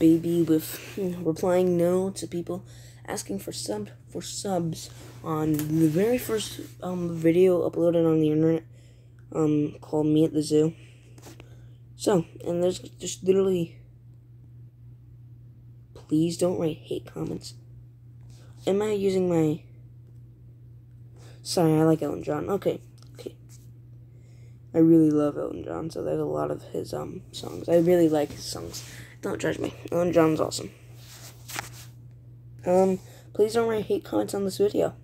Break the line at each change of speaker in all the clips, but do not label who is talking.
baby with replying no to people asking for sub for subs on the very first um video uploaded on the internet um called Me at the Zoo. So, and there's just literally please don't write hate comments. Am I using my Sorry, I like Elton John. Okay. Okay. I really love Elton John, so there's a lot of his um songs. I really like his songs. Don't judge me. Elton John's awesome. Um, please don't write hate comments on this video.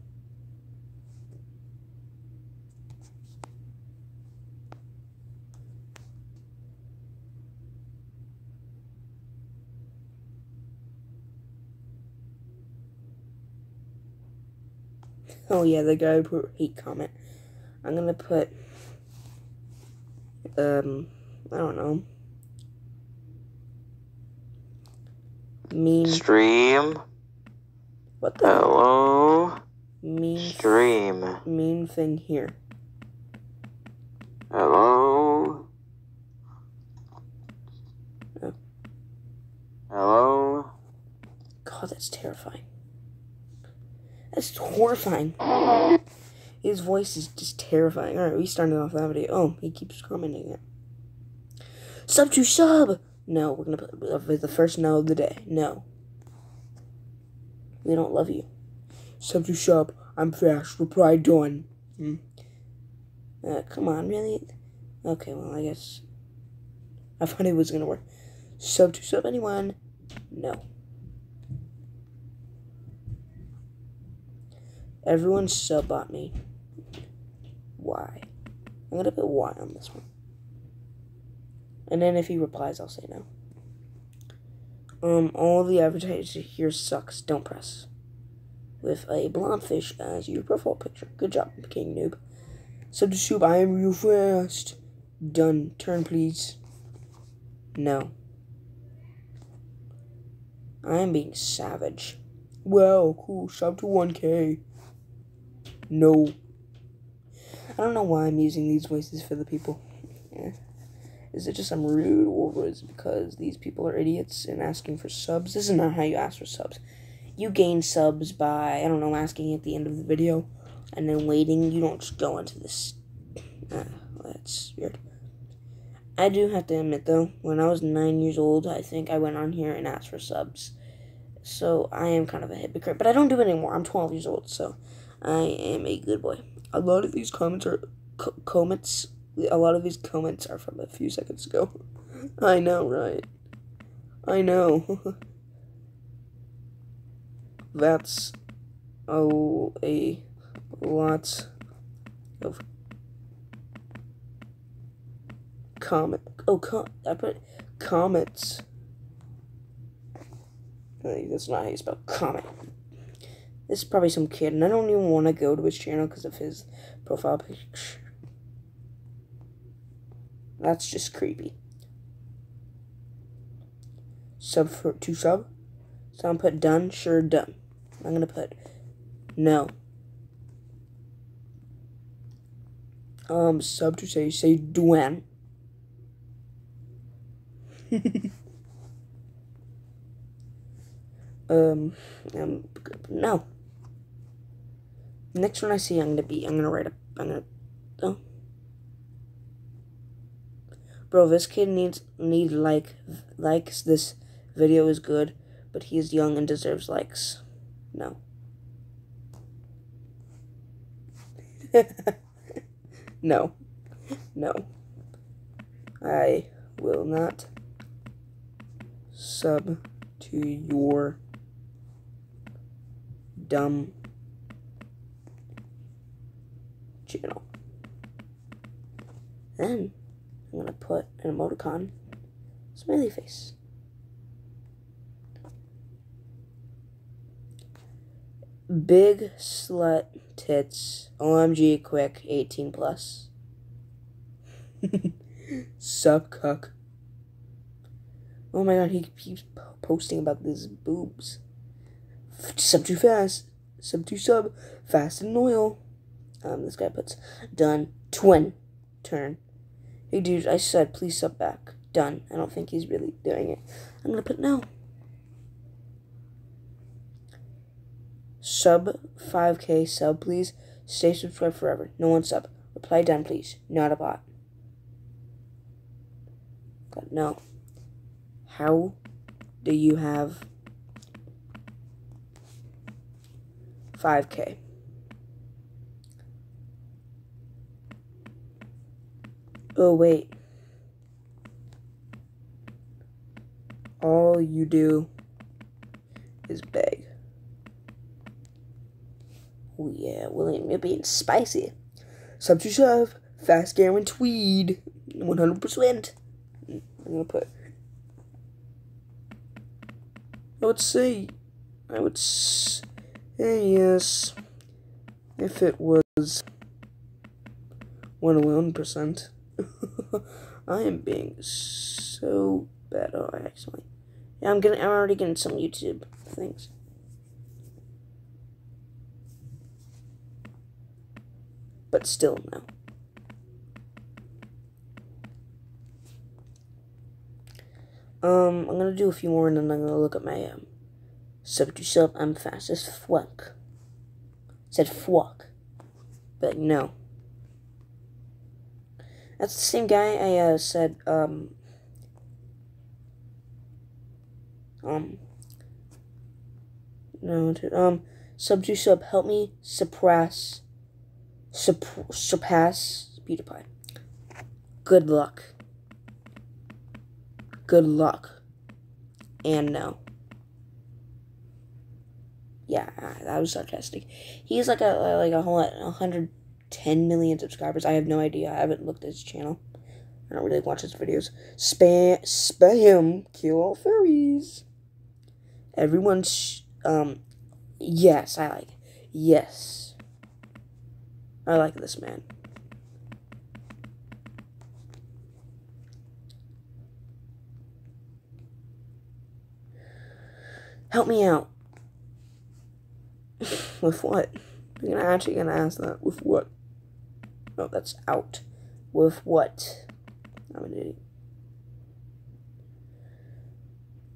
Oh yeah, the guy put hate comment. I'm gonna put um I don't know. Mean
Stream.
what the
Hello.
mean
Stream.
mean thing here.
Hello.
Oh.
Hello.
God, that's terrifying. That's horrifying. His voice is just terrifying. Alright, we started off that video. Oh, he keeps commenting it. Sub to sub! No, we're gonna put uh, the first no of the day. No. We don't love you. Sub to sub. I'm fast. Reply done. Hmm. Uh, come on, really? Okay, well, I guess. I thought it was gonna work. Sub to sub, anyone? No. Everyone sub me. Why? I'm gonna put why on this one. And then if he replies, I'll say no. Um, all the advertising here sucks. Don't press. With a blonde fish as your profile picture. Good job, King Noob. Sub to soup, I am real fast. Done. Turn, please. No. I am being savage. Well, cool. Sub to 1k. No. I don't know why I'm using these voices for the people. Yeah. Is it just I'm rude, or is it because these people are idiots and asking for subs? This is not how you ask for subs. You gain subs by, I don't know, asking at the end of the video and then waiting. You don't just go into this. Uh, that's weird. I do have to admit, though, when I was nine years old, I think I went on here and asked for subs. So I am kind of a hypocrite, but I don't do it anymore. I'm 12 years old, so I am a good boy. A lot of these comments are co- comments. A lot of these comments are from a few seconds ago. I know, right? I know. That's oh a lot of comment. Oh, com- I put comments. That's not how you spell comment. This is probably some kid, and I don't even want to go to his channel because of his profile picture. That's just creepy. Sub for two sub. Someone put done. Sure, done. I'm gonna put no. Um, sub to say say Duen. um, um, no. Next one I see, I'm gonna be. I'm gonna write a. I'm gonna. Oh. Bro, this kid needs need like likes. This video is good, but he is young and deserves likes. No. no. No. I will not sub to your dumb channel. Then I'm gonna put an emoticon smiley face. Big slut tits. OMG quick 18 plus. Sup cuck. Oh my god, he keeps posting about these boobs. Sub too fast. Sub too sub. Fast and loyal. Um, this guy puts done. Twin. Turn. Hey, dude, I said please sub back. Done. I don't think he's really doing it. I'm going to put no. Sub 5k sub, please. Stay subscribed forever. No one sub. Reply done, please. Not a bot. But no. How do you have 5k? Oh, wait. All you do is beg. Oh, yeah, William, you're being spicy. Sub to shove, fast guaranteed, 100%. I'm gonna put. I would say, I would say yes, if it was 101%. I am being so bad. Oh, actually, yeah, I'm getting. I'm already getting some YouTube things. But still, no. Um, I'm gonna do a few more, and then I'm gonna look at my um sub to sub. I'm fast as fuck. Said fuck, but no. That's the same guy I uh, said, um, um, no, um, sub to sub, help me suppress, sup surpass PewDiePie. Good luck. Good luck. And no. Yeah, that was sarcastic. He's like a like a whole hundred 10 million subscribers. I have no idea. I haven't looked at his channel. I don't really watch his videos. Spam, spam, kill all furries. Everyone's, um, yes, I like it. Yes. I like this man. Help me out. With what? I'm actually gonna ask that. With what? Oh, that's out. With what? I'm an idiot.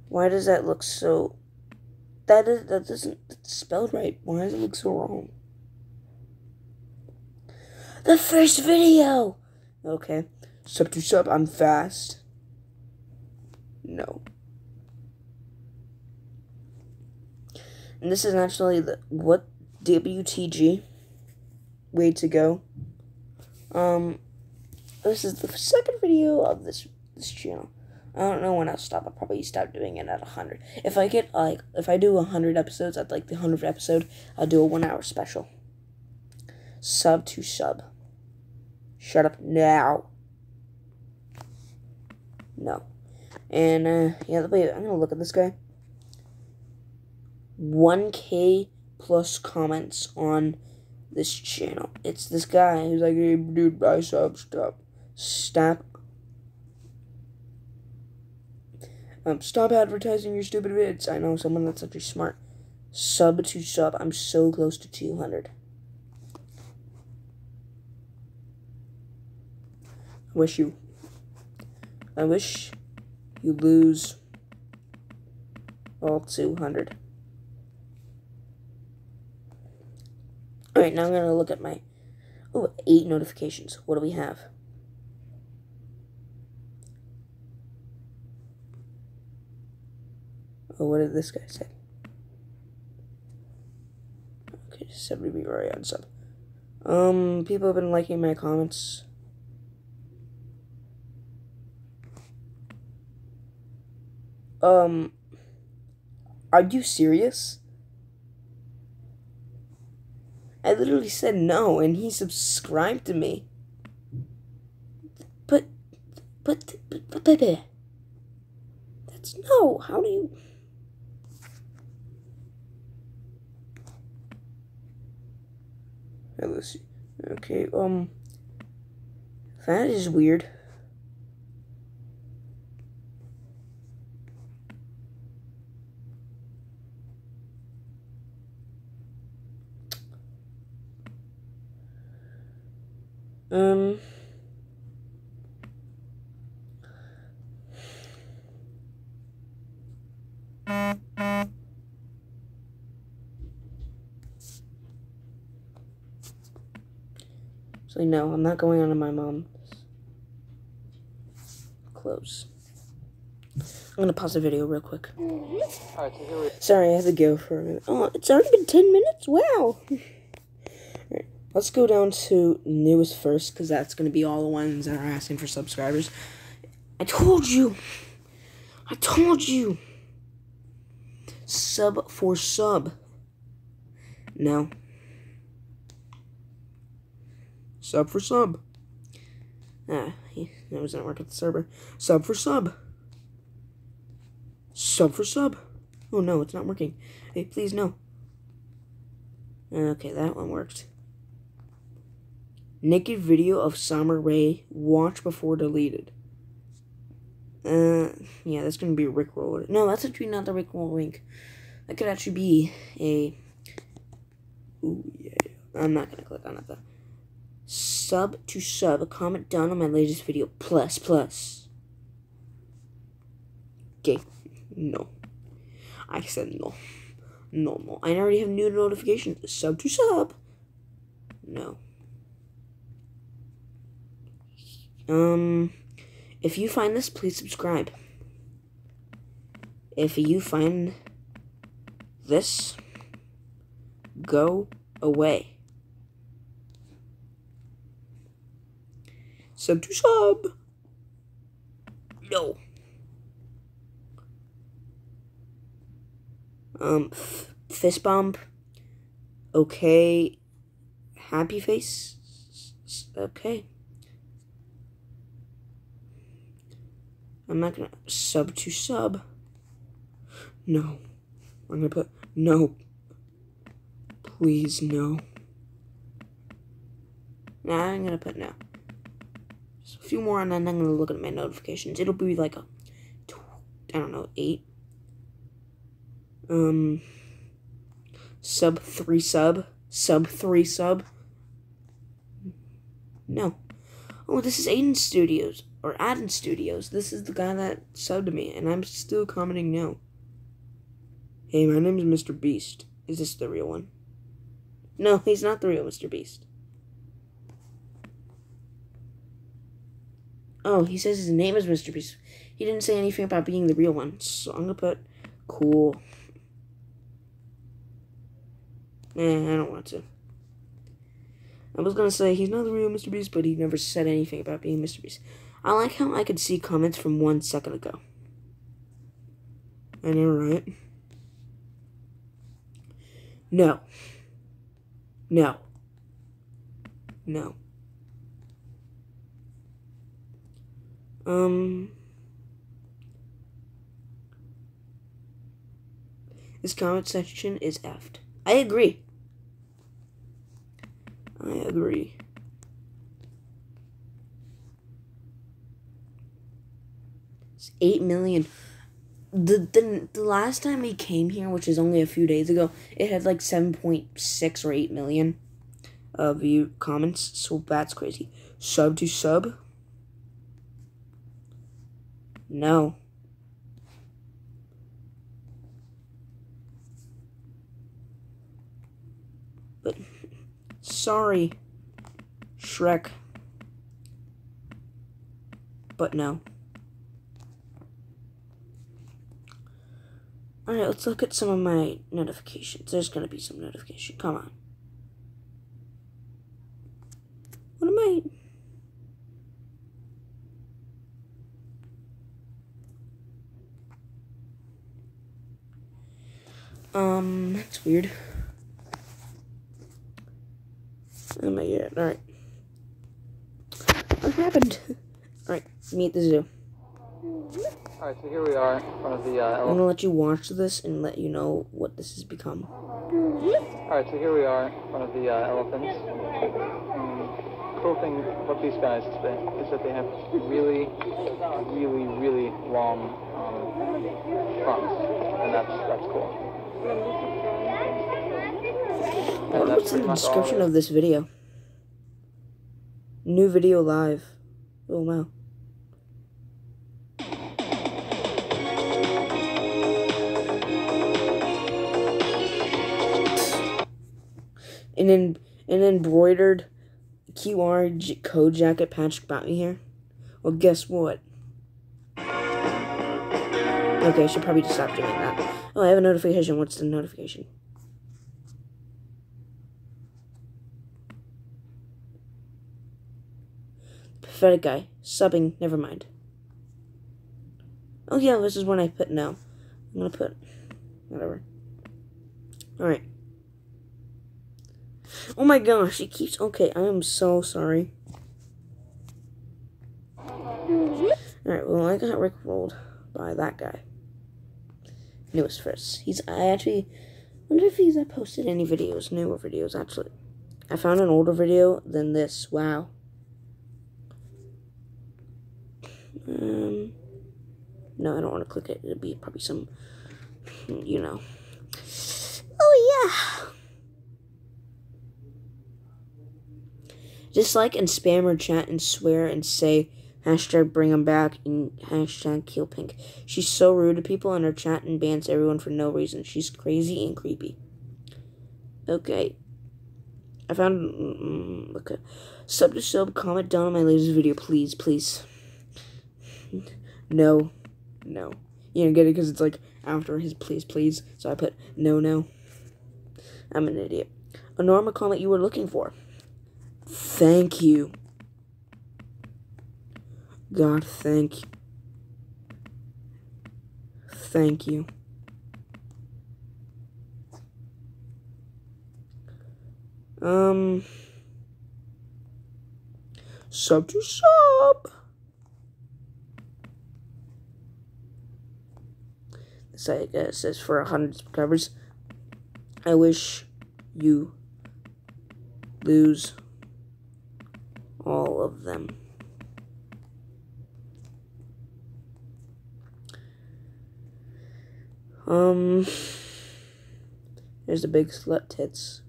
Why does that look so... That, is, that doesn't... It's spelled right. Why does it look so wrong? The first video! Okay. Sub to sub, I'm fast. No. And this is actually the... What? WTG. Way to go. Um, this is the second video of this this channel. I don't know when I'll stop. I'll probably stop doing it at 100. If I get, like, if I do 100 episodes, at, like, the 100th episode, I'll do a one-hour special. Sub to sub. Shut up now. No. And, uh, yeah, wait, I'm gonna look at this guy. 1K plus comments on this channel. It's this guy who's like, hey, dude, buy sub, stop. Stop. Um, stop advertising your stupid vids. I know someone that's actually smart. Sub to sub. I'm so close to 200. I wish you. I wish you lose all 200. Alright, now I'm going to look at my... Oh, eight notifications. What do we have? Oh, what did this guy say? Okay, 70 me right on sub. Um, people have been liking my comments. Um, are you serious? I literally said no, and he subscribed to me. But, but, but, but, but, that's no. How do you? let's see. Okay, um, that is weird. Um, so no, I'm not going on to my mom's clothes. I'm gonna pause the video real quick. Sorry, I had to go for a minute. Oh, it's already been 10 minutes? Wow. Let's go down to newest first, because that's gonna be all the ones that are asking for subscribers. I told you! I told you! Sub for sub. No. Sub for sub. Ah, he, that was not working the server. Sub for sub. Sub for sub. Oh no, it's not working. Hey, please no. Okay, that one worked. Naked video of Summer Rae. Watch before deleted. Uh, yeah, that's gonna be a Rickroller. No, that's actually not the Rickroll link. That could actually be a. Ooh yeah. I'm not gonna click on it though. Sub to sub. A comment done on my latest video. Plus plus. Okay. No. I said no. No, no. I already have new notifications. Sub to sub. No. Um, if you find this, please subscribe. If you find this, go away. Sub to sub. No. Um, fist bump. Okay. Happy face. Okay. I'm not gonna sub to sub. No. I'm gonna put no. Please no. Nah, I'm gonna put no. Just a few more and then I'm gonna look at my notifications. It'll be like a, I don't know, eight. Um, sub three sub, sub three sub. No. Oh, this is Aiden Studios or Aden Studios. This is the guy that subbed to me, and I'm still commenting no. Hey, my name is Mr. Beast. Is this the real one? No, he's not the real Mr. Beast. Oh, he says his name is Mr. Beast. He didn't say anything about being the real one, so I'm gonna put cool. Eh, I don't want to. I was gonna say he's not the real Mr. Beast, but he never said anything about being Mr. Beast. I like how I could see comments from one second ago. I know, right? No. No. No. Um. This comment section is effed. I agree. I agree. Eight million. The, the the last time he came here, which is only a few days ago, it had like seven point six or eight million uh, view comments. So that's crazy. Sub to sub. No. But sorry, Shrek. But no. Alright, let's look at some of my notifications. There's gonna be some notification. Come on. What am I? Um, that's weird. Oh my god, alright. What happened? Alright, meet the zoo.
Alright, so here we are in front of the uh,
I'm gonna let you watch this and let you know what this has become.
Alright, so here we are in front of the uh, elephants. Um, cool thing about these guys is, they, is that they have really, really, really long um, fronts, and that's that's cool.
I
And that's
what's in the description of this video. New video live. Oh wow. And then and embroidered QR J- code jacket Patrick bought me here? Well, guess what? Okay, I should probably just stop doing that. Oh, I have a notification. What's the notification? Pathetic guy. Subbing. Never mind. Oh, yeah, this is when I put no. I'm gonna put. Whatever. Alright. Oh my gosh, he keeps. Okay, I am so sorry. Alright, well, I got Rick rolled by that guy. Newest first. He's. I actually. wonder if he's posted any videos, newer videos, actually. I found an older video than this. Wow. Um. No, I don't want to click it. It'll be probably some. You know. Oh, yeah. Dislike and spam her chat and swear and say hashtag bring them back and hashtag kill pink. She's so rude to people in her chat and bans everyone for no reason. She's crazy and creepy. Okay. I found mm, okay. Sub to sub, comment down on my latest video, please, please. No, no. You don't get it because it's like after his please, please. So I put no, no. I'm an idiot. A normal comment you were looking for. Thank you. God, thank you. Thank you. Um, sub to sub. This I guess says for a hundred subscribers. I wish you lose of them. Um, there's the big slut tits.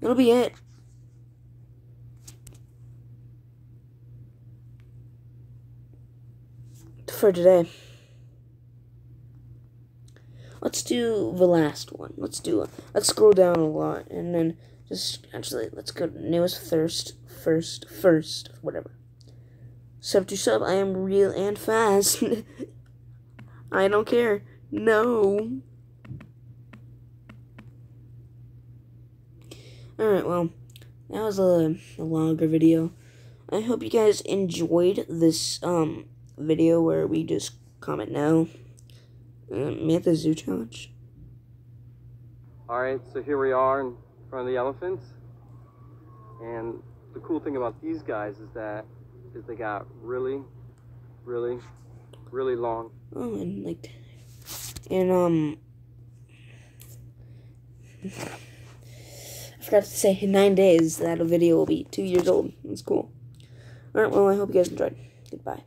That'll be it. For today. Let's do the last one. Let's do it. Let's scroll down a lot and then just actually let's go newest thirst first first whatever. Sub to sub, I am real and fast. I don't care. No. Alright, well, that was a, a longer video. I hope you guys enjoyed this um video where we just comment now. Uh, the Zoo Challenge.
Alright, so here we are in front of the elephants. And the cool thing about these guys is that is they got really, really, really long.
Oh, and like, and um, I forgot to say, in nine days that video will be two years old. That's cool. Alright, well, I hope you guys enjoyed. Goodbye.